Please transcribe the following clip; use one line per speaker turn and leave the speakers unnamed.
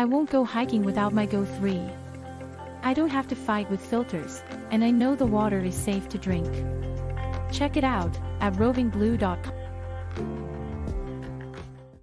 I won't go hiking without my Go 3. I don't have to fight with filters, and I know the water is safe to drink. Check it out at rovingblue.com.